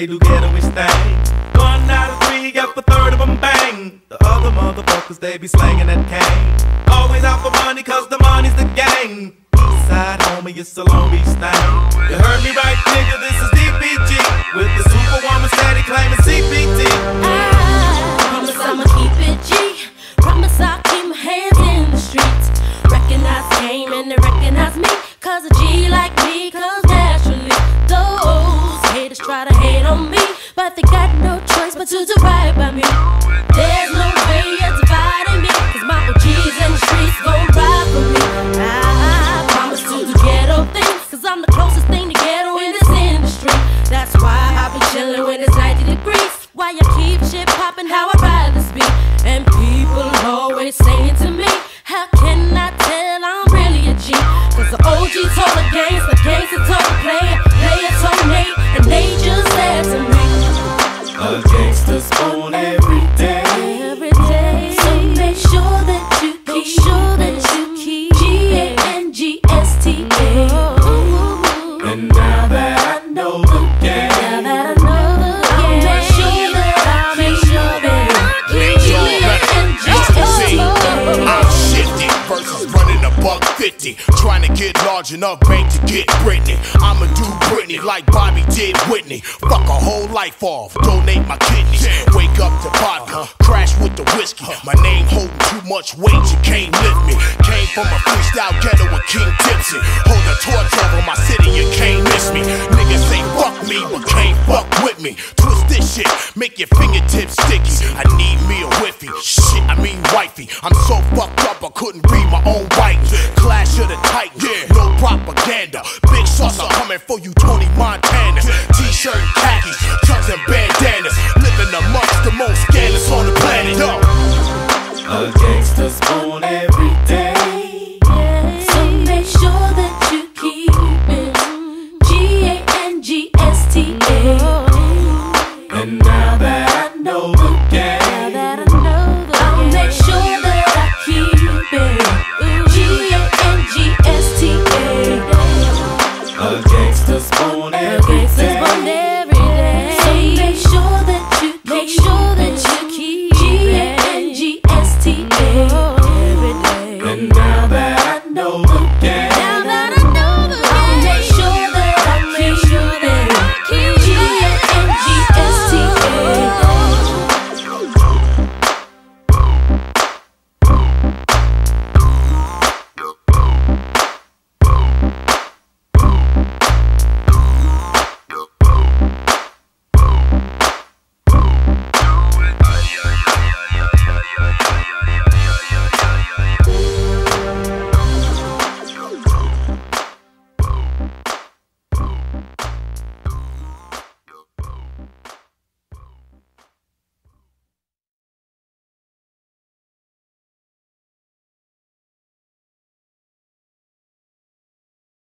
they do ghettoish thing. One out of three, up a third of them bang. The other motherfuckers, they be slanging that cane. Always out for money, cause the money's the gang. Eastside homie, it's a Long Beach thing. You heard me right, nigga, this is DPG. With the superwoman steady claiming CPT. I promise I'ma keep it G. Promise I'll keep my hands in the streets. Recognize game and they recognize me. Cause a G like me comes But they got no choice but to right by me. There's no way you're dividing me. Cause my OGs and the streets gon' ride for me. I promise to do ghetto things. Cause I'm the closest thing to ghetto in this industry. That's why I be chillin' when it's 90 degrees. Why you keep shit poppin' how I ride this beat. And people always saying to me, How can I tell I'm really a G? Cause the OG told the gangs, the gangs large enough bank to get Britney. I'ma do Britney like Bobby did Whitney. Fuck a whole life off, donate my kidneys. Wake up to vodka, crash with the whiskey. My name holding too much weight, you can't lift me. Came from a freestyle ghetto with King Tipsy. Hold a torch over my city, you can't miss me. Niggas say fuck me, but can't fuck with me. Twist this shit, make your fingertips sticky. I need me a whiffy. Shit, I mean wifey. I'm so fucked up, I couldn't read my own writing. Clash of the Titans, propaganda.